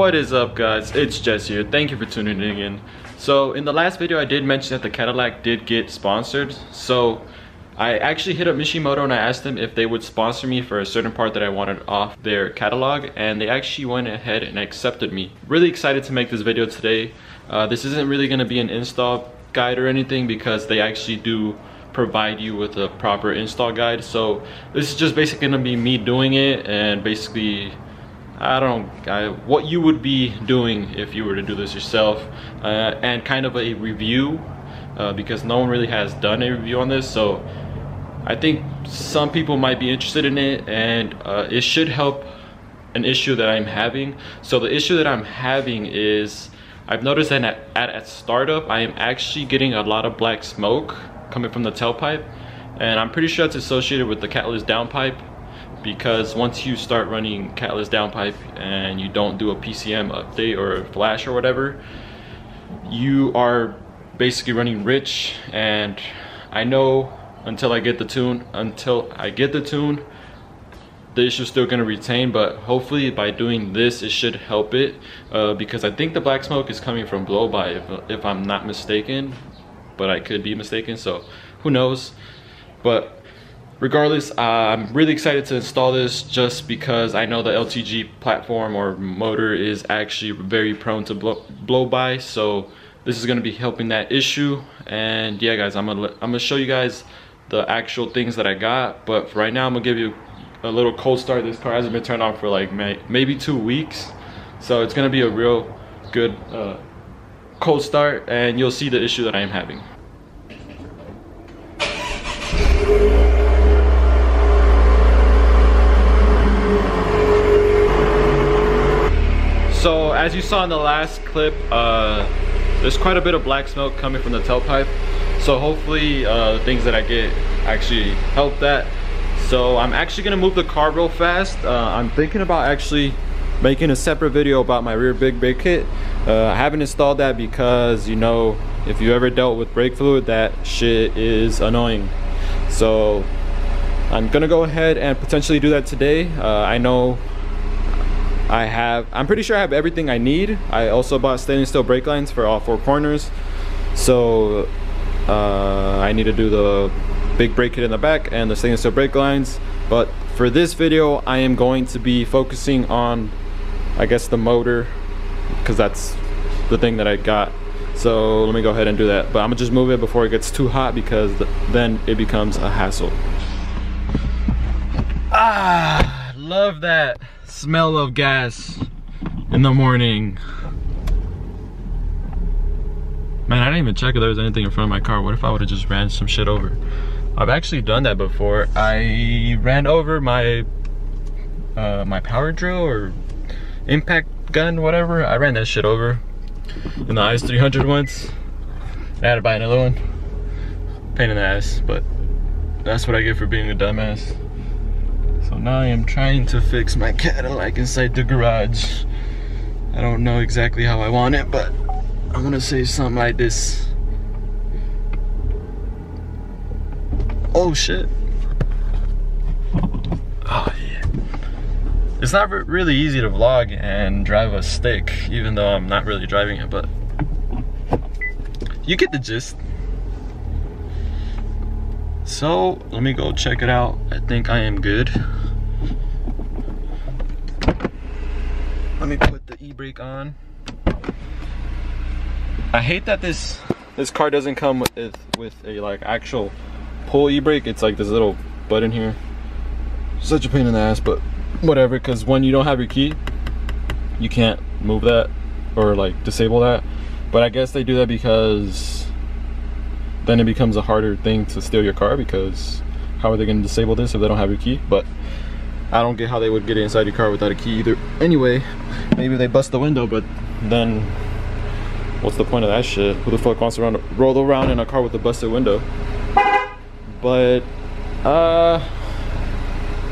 What is up guys, it's Jess here. Thank you for tuning in. So in the last video I did mention that the Cadillac did get sponsored. So I actually hit up Mishimoto and I asked them if they would sponsor me for a certain part that I wanted off their catalog and they actually went ahead and accepted me. Really excited to make this video today. Uh, this isn't really going to be an install guide or anything because they actually do provide you with a proper install guide. So this is just basically going to be me doing it and basically I don't I, what you would be doing if you were to do this yourself uh, and kind of a review uh, because no one really has done a review on this so I think some people might be interested in it and uh, it should help an issue that I'm having. So the issue that I'm having is I've noticed that at, at, at startup I am actually getting a lot of black smoke coming from the tailpipe and I'm pretty sure it's associated with the catless downpipe because once you start running catless downpipe and you don't do a PCM update or a flash or whatever, you are basically running rich and I know until I get the tune, until I get the tune, the issue's still gonna retain, but hopefully by doing this, it should help it uh, because I think the black smoke is coming from blow by if, if I'm not mistaken, but I could be mistaken, so who knows. But regardless uh, i'm really excited to install this just because i know the ltg platform or motor is actually very prone to blow, blow by. So this is going to be helping that issue. And yeah guys i'm gonna i'm gonna show you guys the actual things that i got. But right now i'm gonna give you a little cold start. This car hasn't been turned on for like may, maybe two weeks. So it's gonna be a real good uh, cold start. And you'll see the issue that i am having So as you saw in the last clip, uh, there's quite a bit of black smoke coming from the tailpipe. So hopefully uh, the things that I get actually help that. So I'm actually gonna move the car real fast. Uh, I'm thinking about actually making a separate video about my rear big brake kit. Uh, I haven't installed that because you know, if you ever dealt with brake fluid, that shit is annoying. So I'm gonna go ahead and potentially do that today. Uh, I know I have, I'm pretty sure I have everything I need. I also bought stainless steel brake lines for all four corners. So uh, I need to do the big brake kit in the back and the stainless steel brake lines. But for this video, I am going to be focusing on, I guess the motor, because that's the thing that I got. So let me go ahead and do that. But I'm gonna just move it before it gets too hot because then it becomes a hassle. Ah, love that smell of gas in the morning. Man, I didn't even check if there was anything in front of my car. What if I would have just ran some shit over? I've actually done that before. I ran over my uh, my power drill or impact gun, whatever. I ran that shit over in the IS 300 once. I had to buy another one. Pain in the ass, but that's what I get for being a dumbass. So now I am trying to fix my Cadillac inside the garage. I don't know exactly how I want it, but I'm gonna say something like this. Oh shit. Oh yeah. It's not really easy to vlog and drive a stick, even though I'm not really driving it, but you get the gist. So let me go check it out. I think I am good. Let me put the e-brake on. I hate that this this car doesn't come with with a like actual pull e-brake. It's like this little button here. Such a pain in the ass, but whatever. Because when you don't have your key, you can't move that or like disable that. But I guess they do that because then it becomes a harder thing to steal your car because how are they going to disable this if they don't have your key? But I don't get how they would get inside your car without a key either. Anyway, maybe they bust the window, but then what's the point of that shit? Who the fuck wants to run, roll around in a car with a busted window? But, uh,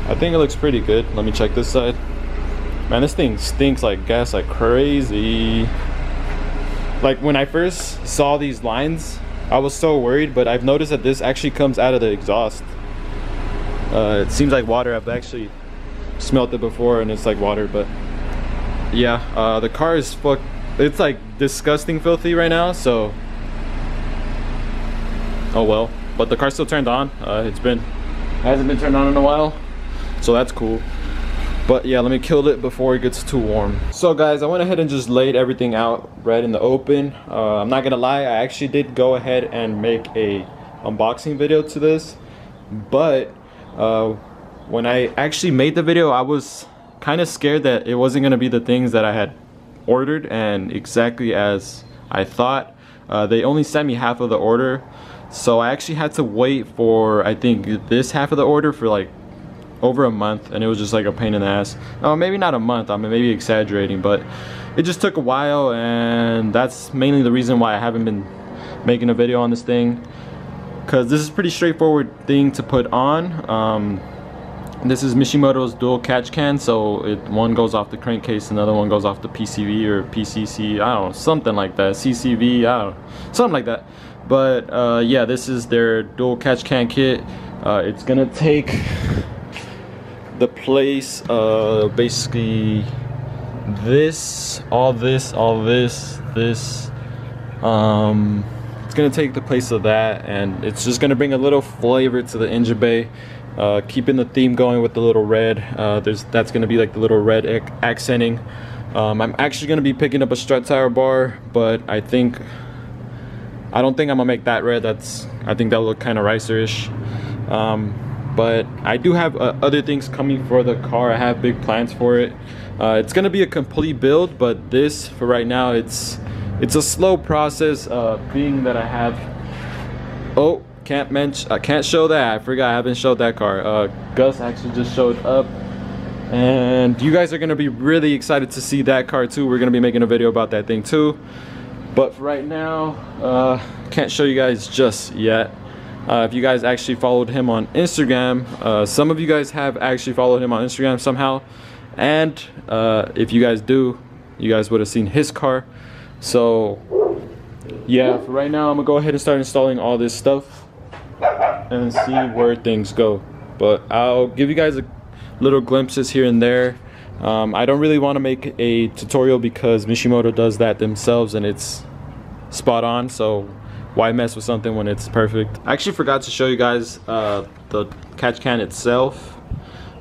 I think it looks pretty good. Let me check this side. Man, this thing stinks like gas like crazy. Like when I first saw these lines, I was so worried, but I've noticed that this actually comes out of the exhaust. Uh, it seems like water. I've actually smelt it before and it's like water but yeah, uh, the car is fuck. It's like disgusting filthy right now, so. Oh well. But the car's still turned on. Uh, it's been, hasn't been turned on in a while, so that's cool. But yeah, let me kill it before it gets too warm. So guys, I went ahead and just laid everything out right in the open. Uh, I'm not gonna lie, I actually did go ahead and make a unboxing video to this. But uh, when I actually made the video, I was kind of scared that it wasn't gonna be the things that I had ordered and exactly as I thought. Uh, they only sent me half of the order. So I actually had to wait for, I think, this half of the order for like over a month and it was just like a pain in the ass. Oh, maybe not a month, I'm maybe exaggerating, but it just took a while and that's mainly the reason why I haven't been making a video on this thing because this is pretty straightforward thing to put on. Um, this is Mishimoto's dual catch can, so it one goes off the crankcase, another one goes off the PCV or PCC, I don't know, something like that, CCV, I don't know, something like that. But uh, yeah, this is their dual catch can kit. Uh, it's gonna take the place uh basically this all this all this this um it's gonna take the place of that and it's just gonna bring a little flavor to the engine bay uh, keeping the theme going with the little red uh, there's that's gonna be like the little red ac accenting. Um, I'm actually gonna be picking up a strut tower bar but I think I don't think I'm gonna make that red. That's I think that'll look kind of ricer-ish. Um, but I do have uh, other things coming for the car. I have big plans for it. Uh, it's gonna be a complete build but this for right now it's it's a slow process uh, being that I have. Oh can't mention I can't show that. I forgot I haven't showed that car. Uh, Gus actually just showed up. And you guys are gonna be really excited to see that car too. We're gonna be making a video about that thing too. But for right now uh, can't show you guys just yet. Uh, if you guys actually followed him on Instagram, uh, some of you guys have actually followed him on Instagram somehow. And uh, if you guys do, you guys would have seen his car. So yeah, for right now, I'm gonna go ahead and start installing all this stuff and see where things go. But I'll give you guys a little glimpses here and there. Um, I don't really want to make a tutorial because Mishimoto does that themselves and it's spot on. So why mess with something when it's perfect I actually forgot to show you guys uh, the catch can itself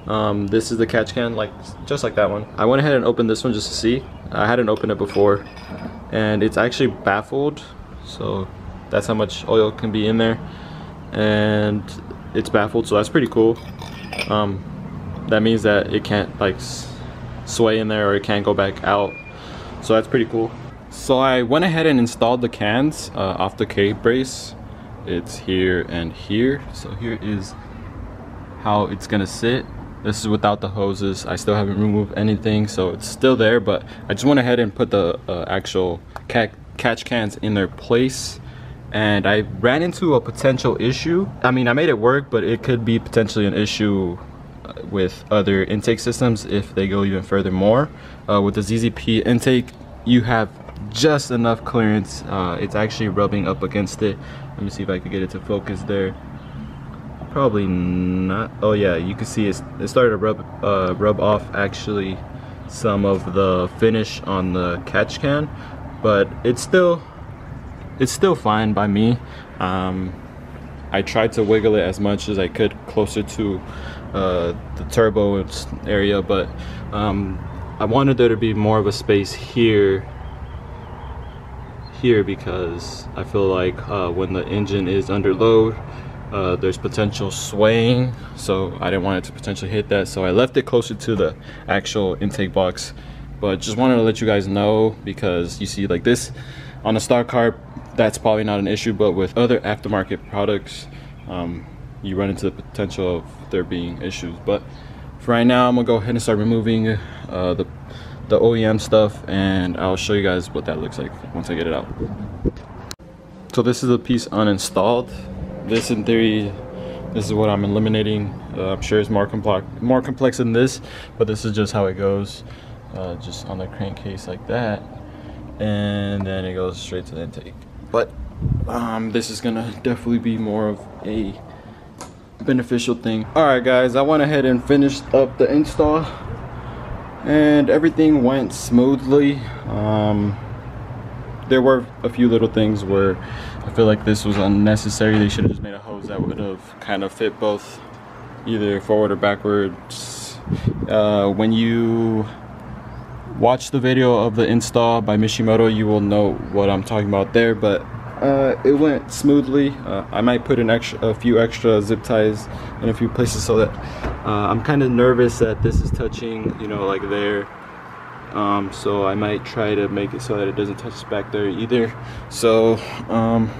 um, this is the catch can like just like that one I went ahead and opened this one just to see I hadn't opened it before and it's actually baffled so that's how much oil can be in there and it's baffled so that's pretty cool um, that means that it can't like sway in there or it can't go back out so that's pretty cool so I went ahead and installed the cans uh, off the K-brace. It's here and here. So here is how it's gonna sit. This is without the hoses. I still haven't removed anything, so it's still there, but I just went ahead and put the uh, actual catch cans in their place. And I ran into a potential issue. I mean, I made it work, but it could be potentially an issue uh, with other intake systems if they go even further more. Uh, with the ZZP intake, you have just enough clearance. Uh, it's actually rubbing up against it. Let me see if I could get it to focus there. Probably not. Oh yeah, you can see it, it started to rub, uh, rub off actually some of the finish on the catch can, but it's still it's still fine by me. Um, I tried to wiggle it as much as I could closer to uh, the turbo area, but um, I wanted there to be more of a space here here because I feel like uh, when the engine is under load uh, there's potential swaying so I didn't want it to potentially hit that so I left it closer to the actual intake box but just wanted to let you guys know because you see like this on a stock car that's probably not an issue but with other aftermarket products um, you run into the potential of there being issues but for right now I'm gonna go ahead and start removing uh, the the OEM stuff and I'll show you guys what that looks like once I get it out. So this is a piece uninstalled. This in theory, this is what I'm eliminating. Uh, I'm sure it's more complex, more complex than this, but this is just how it goes. Uh, just on the crankcase like that. And then it goes straight to the intake. But um, this is gonna definitely be more of a beneficial thing. All right guys, I went ahead and finished up the install. And everything went smoothly. Um, there were a few little things where I feel like this was unnecessary. They should have just made a hose that would have kind of fit both either forward or backwards. Uh, when you watch the video of the install by Mishimoto you will know what I'm talking about there but uh, it went smoothly. Uh, I might put an extra, a few extra zip ties in a few places so that uh, I'm kind of nervous that this is touching, you know, like there. Um, so I might try to make it so that it doesn't touch back there either. So um,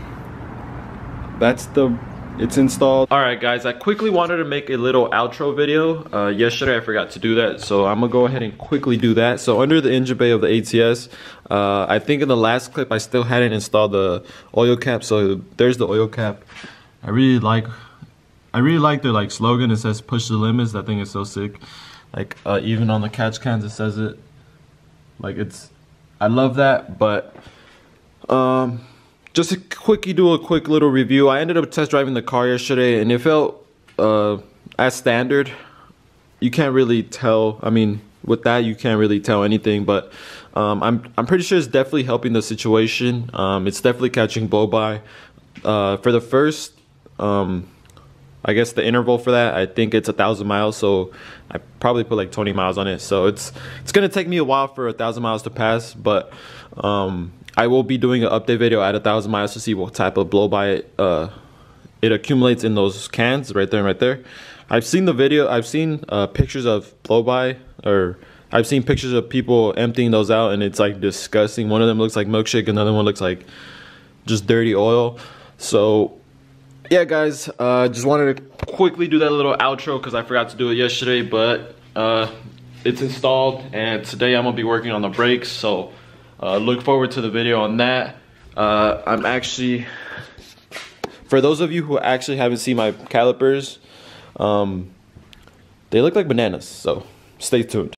that's the it's installed. All right guys i quickly wanted to make a little outro video. Uh, yesterday i forgot to do that so i'm gonna go ahead and quickly do that. So under the engine bay of the ats uh, i think in the last clip i still hadn't installed the oil cap so there's the oil cap. I really like i really like the like slogan. It says push the limits. That thing is so sick. Like uh, even on the catch cans it says it. Like it's i love that but um just to quickly do a quick little review. I ended up test driving the car yesterday and it felt uh, as standard. You can't really tell. I mean, with that, you can't really tell anything, but um, I'm, I'm pretty sure it's definitely helping the situation. Um, it's definitely catching blow by. Uh, for the first, um, I guess the interval for that, I think it's a thousand miles. So I probably put like 20 miles on it. So it's, it's going to take me a while for a thousand miles to pass, but, um, I will be doing an update video at a thousand miles to see what type of blow by it, uh, it accumulates in those cans right there and right there. I've seen the video, I've seen uh, pictures of blow by or I've seen pictures of people emptying those out and it's like disgusting. One of them looks like milkshake, another one looks like just dirty oil. So yeah guys, uh, just wanted to quickly do that little outro because I forgot to do it yesterday, but uh, it's installed and today I'm gonna be working on the brakes. So uh, look forward to the video on that. Uh, I'm actually, for those of you who actually haven't seen my calipers, um, they look like bananas, so stay tuned.